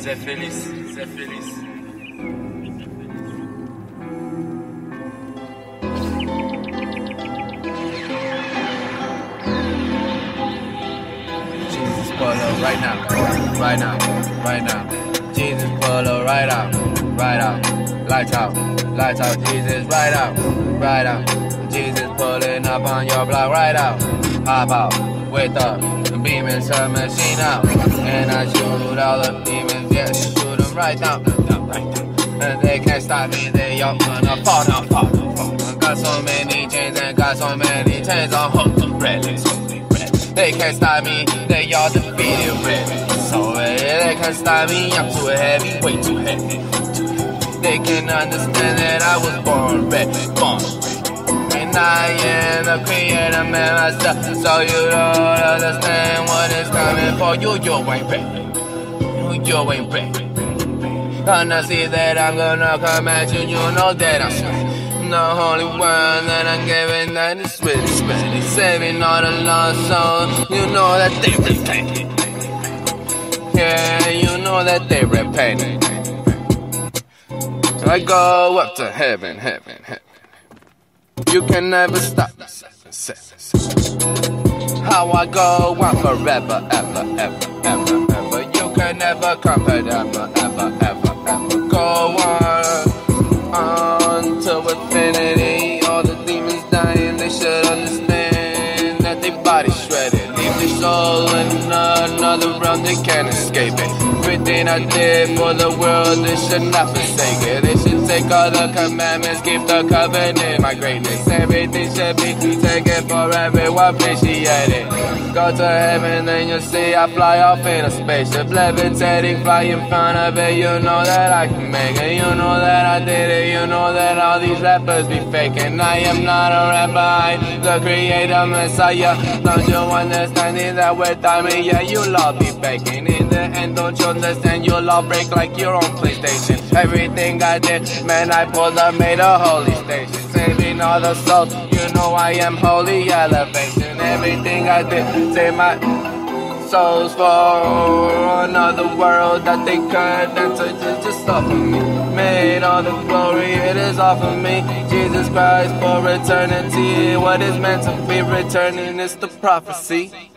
Ser feliz, ser feliz. Jesus pull up right now, right now, right now. Jesus pull up right out, right out. Lights out, lights out. Jesus right out, right out. Jesus pulling up on your block right out. Hop out, up, the beaming some machine out. And I shoot all the demons, yeah, shoot them right down, down, right down. And they can't stop me, they all gonna fall down, fall down, fall down. Got so many chains and got so many chains on hold ready, so. They can't stop me, they all defeated, ready. So they can't stop me, I'm too heavy, way too heavy. They can understand that I was born red, born ready. And I am the creator man myself, so you don't understand what is coming for you. You ain't ready, you ain't ready. Gonna see that I'm gonna come at you, you know that I'm straight. The only one that I'm giving that is really ready. Saving all the lost souls, you know that they repent. Yeah, you know that they repent. I go up to heaven, heaven, heaven. You can never stop. How I go on forever, ever, ever, ever, ever. You can never compare, ever, ever, ever, ever. Go on, on to infinity. All the demons dying, they should understand that their body's shredded. Leave their soul in another realm, they can't escape it. Everything I did for the world, they should not forsake it. They should take all the commandments, keep the covenant, my greatness. Everything should be taken for everyone, appreciate it. Go to heaven, then you'll see I fly off in a spaceship, levitating, fly in front of it. You know that I can make it. You know that I did it. You know that all these rappers be faking. I am not a rapper, I'm the creator, messiah. Don't you understand that without me, yeah, you'll all be faking. In the end, don't you understand? You'll all break like your own PlayStation. Everything I did, man, I pulled up, made a holy station. Saving all the souls, you know I am holy elevation. Everything I did, save my souls for another world that they could enter just, just off of me. Made all the glory, it is off of me. Jesus Christ for eternity. What is meant to be returning is the prophecy.